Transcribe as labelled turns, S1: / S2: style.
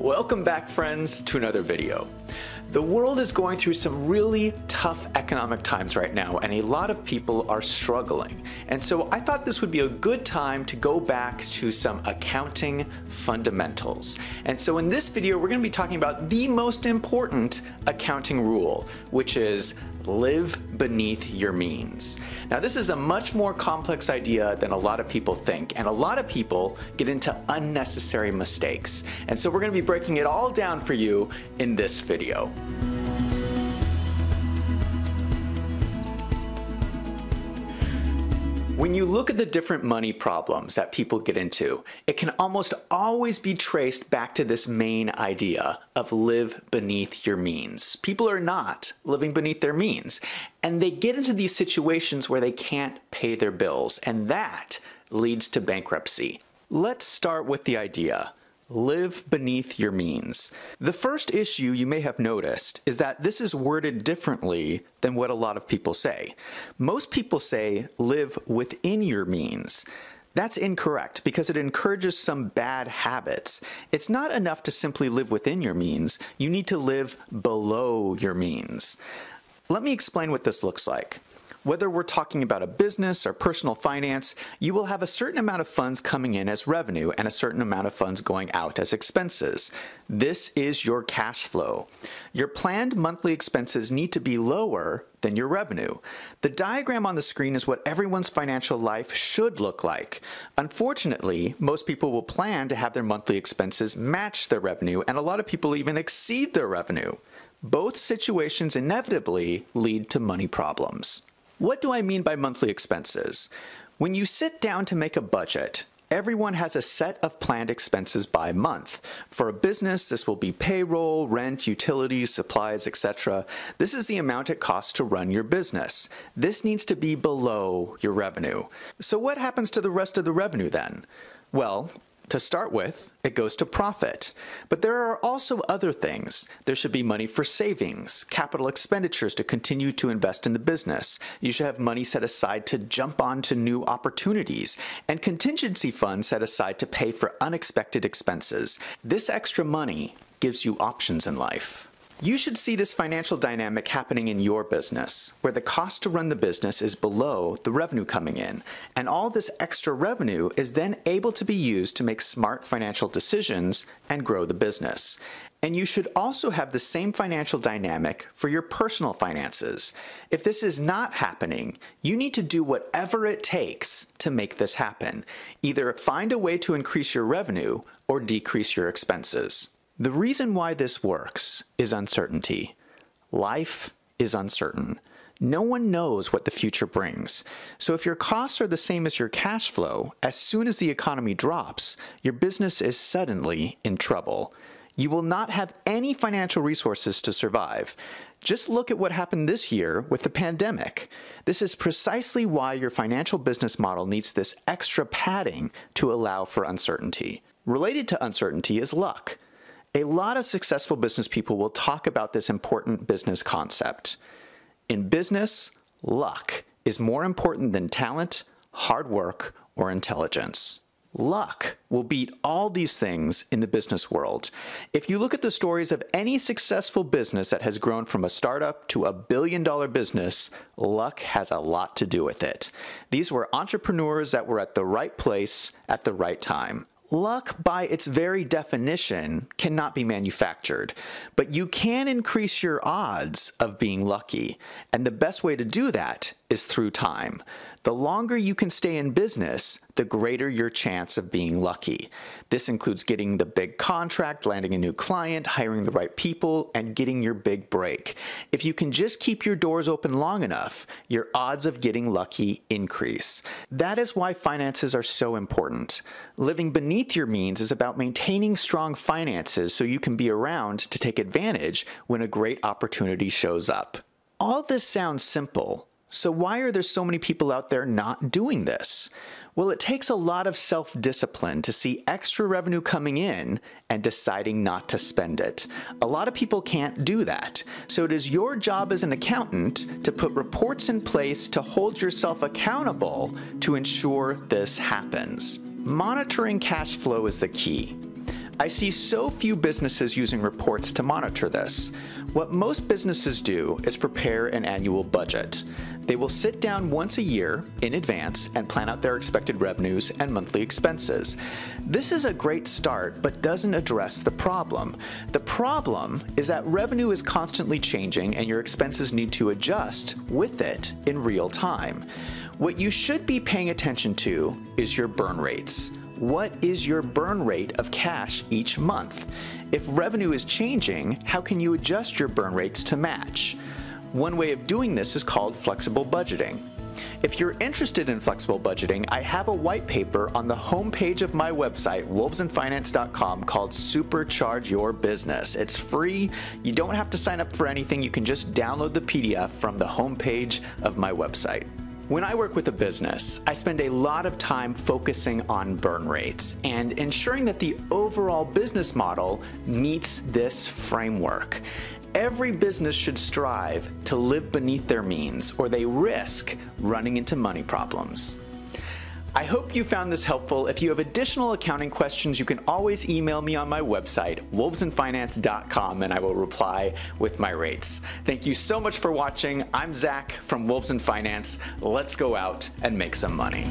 S1: Welcome back friends to another video. The world is going through some really tough economic times right now and a lot of people are struggling. And so I thought this would be a good time to go back to some accounting fundamentals. And so in this video we're going to be talking about the most important accounting rule, which is live beneath your means. Now this is a much more complex idea than a lot of people think and a lot of people get into unnecessary mistakes. And so we're going to be breaking it all down for you in this video. When you look at the different money problems that people get into, it can almost always be traced back to this main idea of live beneath your means. People are not living beneath their means, and they get into these situations where they can't pay their bills, and that leads to bankruptcy. Let's start with the idea live beneath your means. The first issue you may have noticed is that this is worded differently than what a lot of people say. Most people say live within your means. That's incorrect because it encourages some bad habits. It's not enough to simply live within your means, you need to live below your means. Let me explain what this looks like. Whether we're talking about a business or personal finance, you will have a certain amount of funds coming in as revenue and a certain amount of funds going out as expenses. This is your cash flow. Your planned monthly expenses need to be lower than your revenue. The diagram on the screen is what everyone's financial life should look like. Unfortunately, most people will plan to have their monthly expenses match their revenue, and a lot of people even exceed their revenue. Both situations inevitably lead to money problems. What do I mean by monthly expenses? When you sit down to make a budget, Everyone has a set of planned expenses by month. For a business, this will be payroll, rent, utilities, supplies, etc. This is the amount it costs to run your business. This needs to be below your revenue. So what happens to the rest of the revenue then? Well, to start with, it goes to profit. But there are also other things. There should be money for savings, capital expenditures to continue to invest in the business. You should have money set aside to jump onto new opportunities, and contingency funds set aside to pay for unexpected expenses. This extra money gives you options in life. You should see this financial dynamic happening in your business, where the cost to run the business is below the revenue coming in, and all this extra revenue is then able to be used to make smart financial decisions and grow the business. And you should also have the same financial dynamic for your personal finances. If this is not happening, you need to do whatever it takes to make this happen. Either find a way to increase your revenue or decrease your expenses. The reason why this works is uncertainty. Life is uncertain. No one knows what the future brings. So if your costs are the same as your cash flow, as soon as the economy drops, your business is suddenly in trouble. You will not have any financial resources to survive. Just look at what happened this year with the pandemic. This is precisely why your financial business model needs this extra padding to allow for uncertainty. Related to uncertainty is luck. A lot of successful business people will talk about this important business concept. In business, luck is more important than talent, hard work, or intelligence. Luck will beat all these things in the business world. If you look at the stories of any successful business that has grown from a startup to a billion dollar business, luck has a lot to do with it. These were entrepreneurs that were at the right place at the right time. Luck, by its very definition, cannot be manufactured, but you can increase your odds of being lucky. And the best way to do that is through time. The longer you can stay in business, the greater your chance of being lucky. This includes getting the big contract, landing a new client, hiring the right people, and getting your big break. If you can just keep your doors open long enough, your odds of getting lucky increase. That is why finances are so important. Living beneath your means is about maintaining strong finances so you can be around to take advantage when a great opportunity shows up. All this sounds simple, so why are there so many people out there not doing this? Well, it takes a lot of self-discipline to see extra revenue coming in and deciding not to spend it. A lot of people can't do that. So it is your job as an accountant to put reports in place to hold yourself accountable to ensure this happens. Monitoring cash flow is the key. I see so few businesses using reports to monitor this. What most businesses do is prepare an annual budget. They will sit down once a year in advance and plan out their expected revenues and monthly expenses. This is a great start, but doesn't address the problem. The problem is that revenue is constantly changing and your expenses need to adjust with it in real time. What you should be paying attention to is your burn rates. What is your burn rate of cash each month? If revenue is changing, how can you adjust your burn rates to match? One way of doing this is called flexible budgeting. If you're interested in flexible budgeting, I have a white paper on the homepage of my website, wolvesandfinance.com, called Supercharge Your Business. It's free. You don't have to sign up for anything. You can just download the PDF from the homepage of my website. When I work with a business, I spend a lot of time focusing on burn rates and ensuring that the overall business model meets this framework. Every business should strive to live beneath their means or they risk running into money problems. I hope you found this helpful. If you have additional accounting questions, you can always email me on my website, wolvesandfinance.com, and I will reply with my rates. Thank you so much for watching. I'm Zach from Wolves and Finance. Let's go out and make some money.